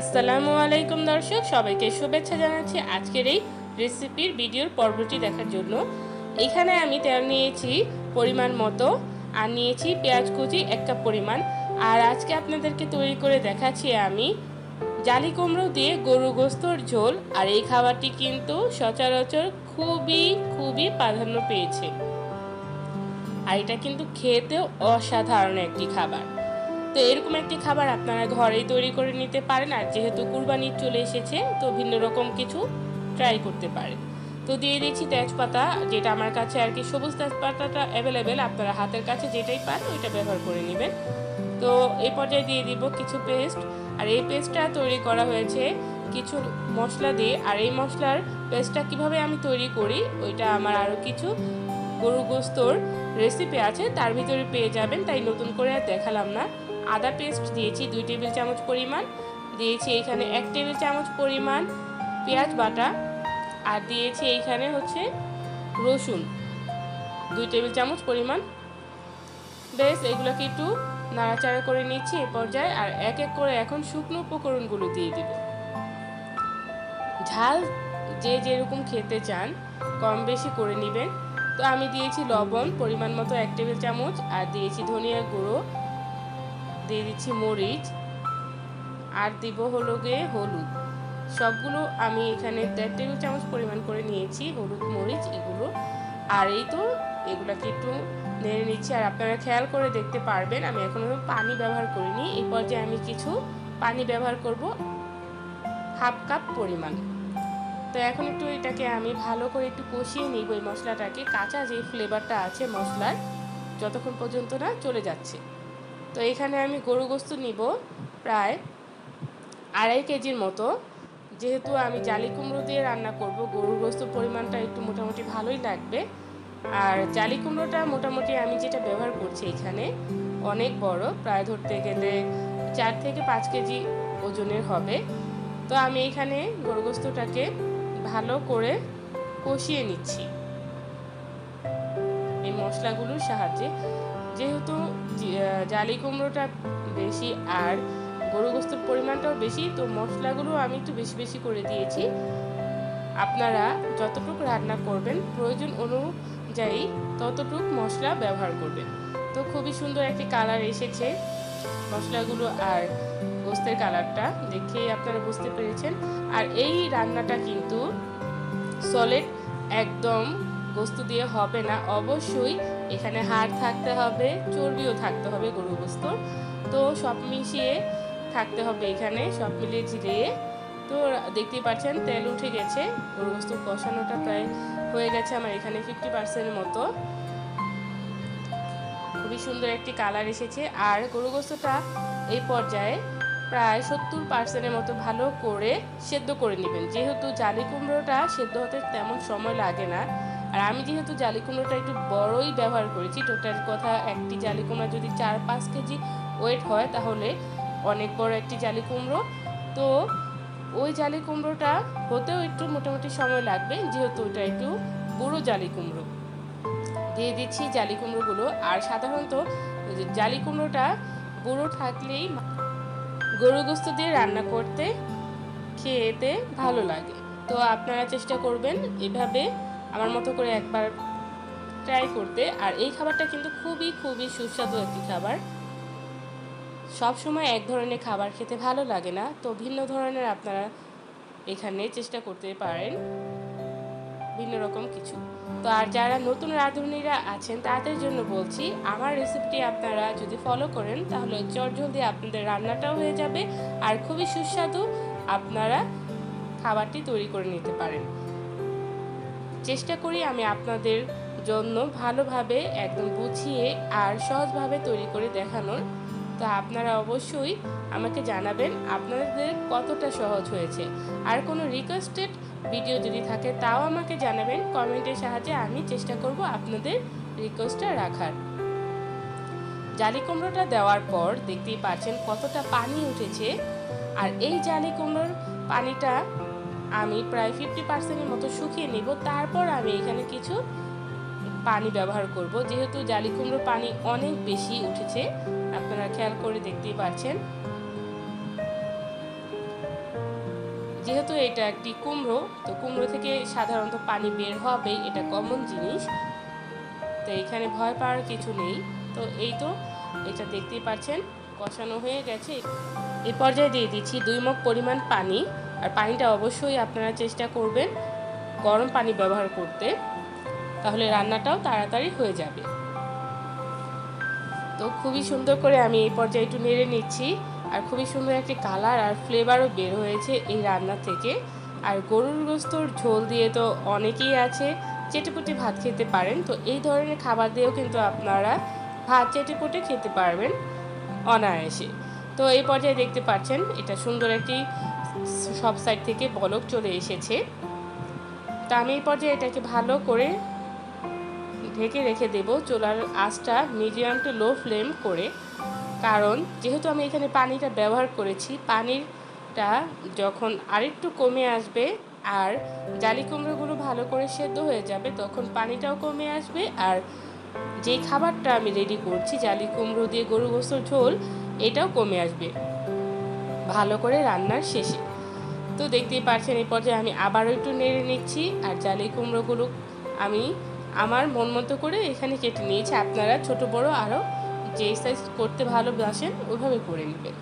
আসসালামু আলাইকুম দর্শক, সবাইকে শুভেচ্ছা জানাচ্ছি আজকের এই রেসিপির ভিডিওর পর্বটি দেখার জন্য। এখানে আমি তেল নিয়েছি পরিমাণ মতো, আর নিয়েছি পেঁয়াজ কুচি এক কাপ পরিমাণ। আর আজকে আপনাদেরকে তৈরি করে দেখাচ্ছি আমি জালি কুমড়ো দিয়ে গরু গোস্তর ঝোল, আর এই খাবারটি কিন্তু সচরাচর খুবই খুবই প্রাধান্য পেয়েছে। আর এটা কিন্তু খেতেও অসাধারণ একটি খাবার। তো এরকম একটি খাবার আপনারা ঘরেই তৈরি করে নিতে পারেন আর যেহেতু কুরবানি চলে এসেছে, তো ভিন্ন রকম কিছু ট্রাই করতে পারেন। তো দিয়ে দিচ্ছি তেজপাতা, যেটা আমার কাছে আর কি সবুজ তেজপাতাটা অ্যাভেলেবেল আপনারা হাতের কাছে যেটাই পান ওইটা ব্যবহার করে নেবেন। তো এই পর্যায়ে দিয়ে দিব কিছু পেস্ট আর এই পেস্টটা তৈরি করা হয়েছে কিছু মশলা দিয়ে। আর এই মশলার পেস্টটা কীভাবে আমি তৈরি করি, ওইটা আমার আরও কিছু গরু গোস্তর রেসিপি আছে, তার ভিতরে পেয়ে যাবেন, তাই নতুন করে আর দেখালাম না। আদা পেস্ট দিয়েছি দুই টেবিল চামচ পরিমাণ। দিয়েছি এখানে এক টেবিল চামচ পরিমাণ পেঁয়াজ বাটা আর দিয়েছি এইখানে হচ্ছে রসুন দুই টেবিল চামচ পরিমাণ। বেশ, এগুলোকে একটু নাড়াচাড়া করে নিচ্ছি এ পর্যায়ে আর এক এক করে এখন শুকনো উপকরণগুলো দিয়ে দিব। ঝাল যে যেরকম খেতে চান, কম বেশি করে নেবেন। তো আমি দিয়েছি লবণ পরিমাণ মতো এক টেবিল চামচ আর দিয়েছি ধনিয়া গুঁড়ো দিয়ে দিচ্ছি মরিচ আর দিব হলো গিয়ে হলুদ। সবগুলো আমি এখানে দেড় টেবিল চামচ পরিমাণ করে নিয়েছি, হলুদ, মরিচ এগুলো। আর এই তো এগুলোকে একটু নেড়ে নিচ্ছি। আর আপনারা খেয়াল করে দেখতে পারবেন, আমি এখনও পানি ব্যবহার করিনি। এই পর্যায়ে আমি কিছু পানি ব্যবহার করব, হাফ কাপ পরিমাণ। তো এখন একটু এটাকে আমি ভালো করে একটু কষিয়ে নিব এই মশলাটাকে। কাঁচা যে ফ্লেভারটা আছে মশলার, যতক্ষণ পর্যন্ত না চলে যাচ্ছে। তো এখানে আমি গরু গোস্ত নিব প্রায় আড়াই কেজির মতো। যেহেতু আমি জালি কুমড়ো দিয়ে রান্না করব গরুর গোস্ত পরিমাণটা একটু মোটামুটি ভালোই লাগবে। আর জালি কুমড়োটা মোটামুটি আমি যেটা ব্যবহার করছি এখানে অনেক বড়, প্রায় ধরতে গেলে চার থেকে পাঁচ কেজি ওজনের হবে। তো আমি এখানে গরু গোস্তটাকে ভালো করে কষিয়ে নিচ্ছি। মশলাগুলোর সাহায্যে। যেহেতু জালি কুমড়োটা বেশি আর গরু গোস্তর পরিমাণটাও বেশি, তো মশলাগুলো আমি একটু বেশি বেশি করে দিয়েছি। আপনারা যতটুকু রান্না করবেন, প্রয়োজন অনুযায়ী ততটুক মশলা ব্যবহার করবেন। তো খুবই সুন্দর একটি কালার এসেছে মশলাগুলো আর গোস্তের কালারটা দেখেই আপনারা বুঝতে পেরেছেন। আর এই রান্নাটা কিন্তু সলিড, একদম গোস্ত দিয়ে হবে না। অবশ্যই এখানে হাড় থাকতে হবে, চর্বিও থাকতে হবে গরু গোস্ত। তো সব মিশিয়ে থাকতে হবে এখানে, সব মিলিয়ে ঝিলিয়ে। তো দেখতেই পাচ্ছেন, তেল উঠে গেছে। গরু গোস্ত কষানোটা প্রায় হয়ে গেছে আমার এখানে ফিফটি পার্সেন্টের মতো। খুবই সুন্দর একটি কালার এসেছে। আর গরু গোস্তটা এই পর্যায়ে প্রায় সত্তর পার্সেন্টের মতো ভালো করে সেদ্ধ করে নেবেন। যেহেতু জালি কুমড়োটা সেদ্ধ হতে তেমন সময় লাগে না। আর আমি যেহেতু জালি কুমড়োটা একটু বড়ই ব্যবহার করেছি, টোটাল কথা একটি জালি কুমড়া যদি চার পাঁচ কেজি ওয়েট হয়, তাহলে অনেক বড় একটি জালি কুমড়ো তো ওই জালি কুমড়োটা হতেও একটু মোটামুটি সময় লাগবে, যেহেতু ওটা একটু বুড়ো জালি কুমড়ো দিয়ে দিচ্ছি জালি কুমড়োগুলো আর সাধারণত জালি কুমড়োটা বুড়ো থাকলেই গরু গোস্ত দিয়ে রান্না করতে, খেতে ভালো লাগে। তো আপনারা চেষ্টা করবেন এভাবে আমার মতো করে একবার ট্রাই করতে। আর এই খাবারটা কিন্তু খুবই খুবই সুস্বাদু একটি খাবার। সব সময় এক ধরনের খাবার খেতে ভালো লাগে না, তো ভিন্ন ধরনের আপনারা এখানে চেষ্টা করতে পারেন। ভিন্ন রকম কিছু। তো আর যারা নতুন রাঁধুনিরা আছেন, তাদের জন্য বলছি, আমার রেসিপিটি আপনারা যদি ফলো করেন, তাহলে জলদি আপনাদের রান্নাটাও হয়ে যাবে। আর খুবই সুস্বাদু আপনারা খাবারটি তৈরি করে নিতে পারেন। চেষ্টা করি আমি আপনাদের জন্য ভালোভাবে একদম বুঝিয়ে আর সহজভাবে তৈরি করে দেখানোর। তো আপনারা অবশ্যই আমাকে জানাবেন আপনাদের কতটা সহজ হয়েছে। আর কোনো রিকোয়েস্টেড ভিডিও যদি থাকে তাও আমাকে জানাবেন কমেন্টের সাহায্যে আমি চেষ্টা করব আপনাদের রিকোয়েস্টটা রাখার। জালি কুমড়োটা দেওয়ার পর দেখতেই পাচ্ছেন কতটা পানি উঠেছে। আর এই জালি কুমড়োর পানিটা আমি প্রায় ফিফটি পার্সেন্টের মতো শুকিয়ে নেব। তারপর আমি এখানে কিছু পানি ব্যবহার করব। যেহেতু জালি কুমড়োর পানি অনেক বেশি উঠেছে, আপনারা খেয়াল করে দেখতেই পাচ্ছেন। যেহেতু এটা একটি কুমড়ো, তো কুমড়ো থেকে সাধারণত পানি বের হবে, এটা কমন জিনিস। তো এখানে ভয় পাওয়ার কিছু নেই। তো এই তো, এটা দেখতেই পাচ্ছেন, কষানো হয়ে গেছে। এই পর্যায়ে দিয়ে দিচ্ছি দুই মগ পরিমাণ পানি। আর পানিটা অবশ্যই আপনারা চেষ্টা করবেন গরম পানি ব্যবহার করতে। তাহলে রান্নাটাও তাড়াতাড়ি হয়ে যাবে। তো খুবই সুন্দর করে আমি এই পর্যায়ে একটু নেড়ে নিচ্ছি। আর খুবই সুন্দর একটি কালার আর ফ্লেভারও বের হয়েছে এই রান্না থেকে। আর গরুর গোস্তর ঝোল দিয়ে তো অনেকেই আছে, চেটেপুটে ভাত খেতে পারেন। তো এই ধরনের খাবার দিয়েও কিন্তু আপনারা ভাত, চেটেপুটে খেতে পারবেন অনায়াসে। তো এই পর্যায়ে দেখতে পাচ্ছেন, এটা সুন্দর একটি সব সাইড থেকে বলক চলে এসেছে। তা আমি এই পর্যায়ে এটাকে ভালো করে ঢেকে রেখে দেব। চুলার আঁচটা মিডিয়াম টু লো ফ্লেম করে। কারণ যেহেতু আমি এখানে পানিটা ব্যবহার করেছি পানিরটা যখন আরেকটু কমে আসবে আর জালি কুমড়োগুলো ভালো করে সেদ্ধ হয়ে যাবে, তখন পানিটাও কমে আসবে। আর যেই খাবারটা আমি রেডি করছি, জালি কুমড়ো দিয়ে গরু গোস্তর ঝোল, এটাও কমে আসবে। ভালো করে রান্নার শেষে। তো দেখতেই পারছেন এই পর্যায়ে আমি আবারও একটু নেড়ে নিচ্ছি, আর জালি কুমড়োগুলো আমি আমার মন মতো করে এখানে কেটে নিয়েছি। আপনারা ছোট, বড় আরও যে সাইজ করতে ভালোবাসেন ওইভাবে করে নেবেন।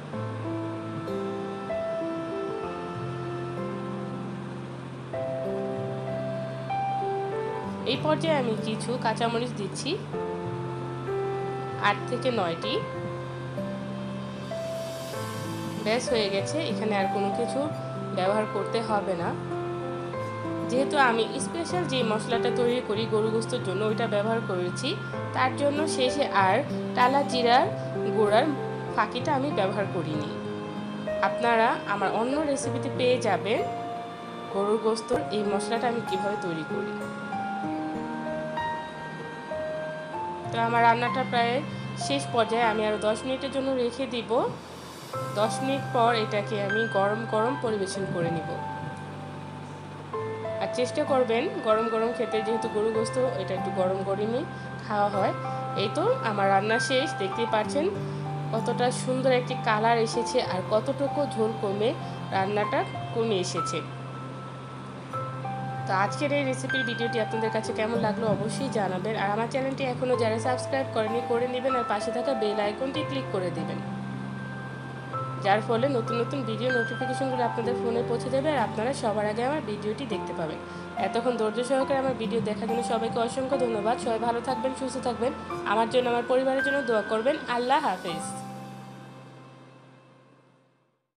এই পর্যায়ে আমি কিছু কাঁচামরিচ দিচ্ছি, আট থেকে নয়টি। ব্যাস হয়ে গেছে, এখানে আর কোনো কিছু ব্যবহার করতে হবে না। যেহেতু আমি স্পেশাল যে মশলাটা তৈরি করি গরু গোস্তর জন্য ওইটা ব্যবহার করেছি, তার জন্য শেষে আর টালা জিরার গুঁড়ার ফাঁকিটা আমি ব্যবহার করিনি। আপনারা আমার অন্য রেসিপিতে পেয়ে যাবেন গরুর গোস্তর এই মশলাটা আমি কীভাবে তৈরি করি। তো আমার রান্নাটা প্রায় শেষ পর্যায়ে আমি আরও দশ মিনিটের জন্য রেখে দিব। দশ মিনিট পর এটাকে আমি গরম গরম পরিবেশন করে নিব। আর চেষ্টা করবেন গরম গরম খেতে, যেহেতু গরু গোস্ত, এটা একটু গরম গরমই খাওয়া হয়। এই তো আমার রান্না শেষ, দেখতেই পাচ্ছেন কতটা সুন্দর একটি কালার এসেছে আর কতটুকু ঝোল কমে রান্নাটা কমে এসেছে। তো আজকের এই রেসিপির ভিডিওটি আপনাদের কাছে কেমন লাগল অবশ্যই জানাবেন। আর আমার চ্যানেলটি এখনও যারা সাবস্ক্রাইব করেনি, করে নেবেন আর পাশে থাকা বেল আইকনটি ক্লিক করে দেবেন। যার ফলে নতুন নতুন ভিডিও নোটিফিকেশনগুলো আপনাদের ফোনে পৌঁছে দেবে আর আপনারা সবার আগে আমার ভিডিওটি দেখতে পাবেন। এতক্ষণ ধৈর্য সহকারে আমার ভিডিও দেখার জন্য সবাইকে অসংখ্য ধন্যবাদ। সবাই ভালো থাকবেন, সুস্থ থাকবেন। আমার জন্য, আমার পরিবারের জন্য দোয়া করবেন। আল্লাহ হাফেজ।